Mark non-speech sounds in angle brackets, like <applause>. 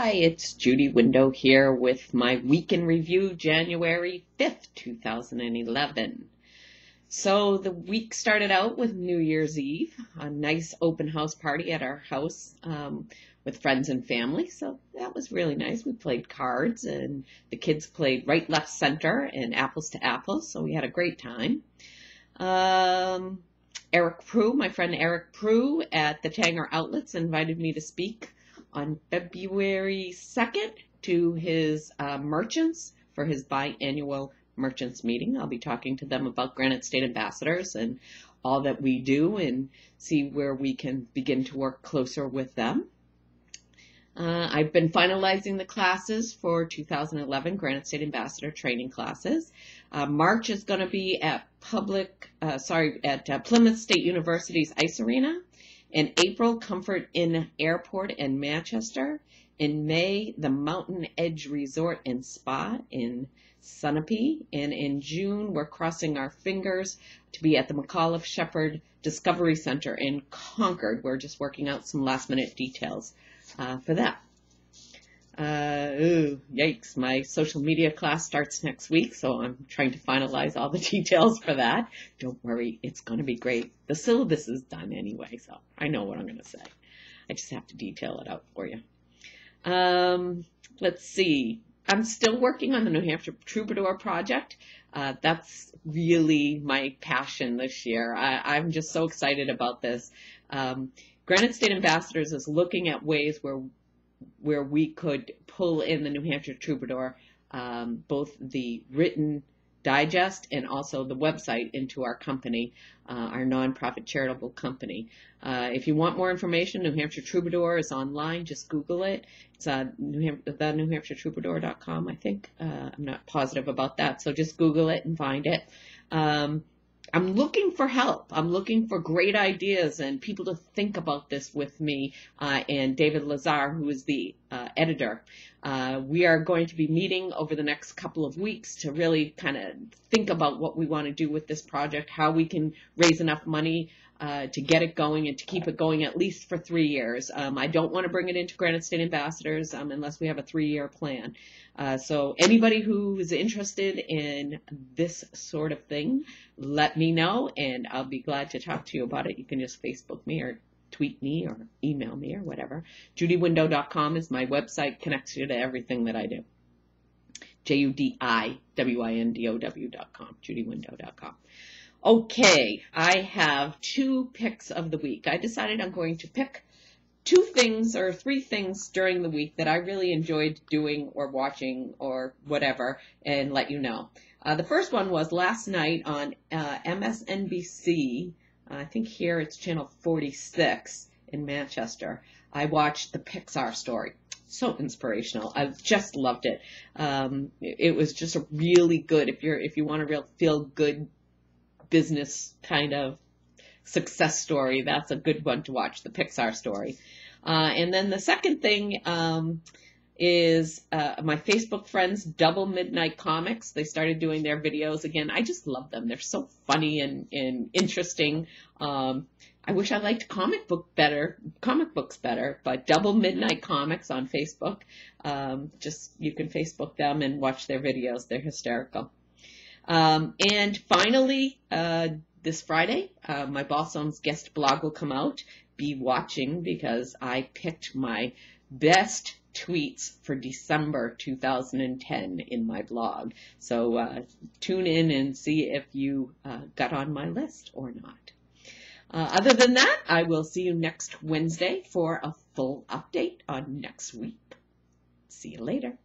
Hi, it's Judi Window here with my week in review, January 5th, 2011. So the week started out with New Year's Eve, a nice open house party at our house um, with friends and family. So that was really nice. We played cards and the kids played right, left, center and apples to apples. So we had a great time. Um, Eric Prue, my friend Eric Prue at the Tanger Outlets invited me to speak on February 2nd to his uh, merchants for his biannual merchants meeting. I'll be talking to them about Granite State Ambassadors and all that we do and see where we can begin to work closer with them. Uh, I've been finalizing the classes for 2011 Granite State Ambassador training classes. Uh, March is going to be at public, uh, sorry, at uh, Plymouth State University's Ice Arena. In April, Comfort Inn Airport in Manchester. In May, the Mountain Edge Resort and Spa in Sunapee. And in June, we're crossing our fingers to be at the McAuliffe Shepard Discovery Center in Concord. We're just working out some last minute details uh, for that. Uh, ooh, yikes. My social media class starts next week, so I'm trying to finalize all the <laughs> details for that. Don't worry, it's going to be great. The syllabus is done anyway, so I know what I'm going to say. I just have to detail it out for you. Um, let's see. I'm still working on the New Hampshire Troubadour project. Uh, that's really my passion this year. I, am just so excited about this. Um, Granite State Ambassadors is looking at ways where where we could pull in the New Hampshire Troubadour, um, both the written digest and also the website into our company, uh, our nonprofit charitable company. Uh, if you want more information, New Hampshire Troubadour is online. Just Google it. It's uh, New Ham- the New Hampshire Troubadour.com, I think. Uh, I'm not positive about that, so just Google it and find it. Um, I'm looking for help. I'm looking for great ideas and people to think about this with me uh, and David Lazar, who is the uh, editor. Uh, we are going to be meeting over the next couple of weeks to really kind of think about what we want to do with this project, how we can raise enough money uh, to get it going and to keep it going at least for three years. Um, I don't want to bring it into Granite State Ambassadors um, unless we have a three-year plan. Uh, so anybody who is interested in this sort of thing, let me know and I'll be glad to talk to you about it. You can just Facebook me or tweet me or email me or whatever. JudiWindow.com is my website, connects you to everything that I do. J-U-D-I-W-I-N-D-O-W.com, JudiWindow.com. Okay, I have two picks of the week. I decided I'm going to pick two things or three things during the week that I really enjoyed doing or watching or whatever and let you know. Uh, the first one was last night on uh, MSNBC. I think here it's channel 46 in Manchester. I watched the Pixar story. So inspirational. I just loved it. Um, it was just a really good. If you're if you want a real feel good business kind of success story, that's a good one to watch, the Pixar story. Uh, and then the second thing um, is uh, my Facebook friends, Double Midnight Comics. They started doing their videos again. I just love them. They're so funny and, and interesting. Um, I wish I liked comic book better, comic books better, but Double Midnight Comics on Facebook. Um, just you can Facebook them and watch their videos. They're hysterical. Um, and finally, uh, this Friday, uh, my Boss Owns guest blog will come out. Be watching because I picked my best tweets for December 2010 in my blog. So uh, tune in and see if you uh, got on my list or not. Uh, other than that, I will see you next Wednesday for a full update on next week. See you later.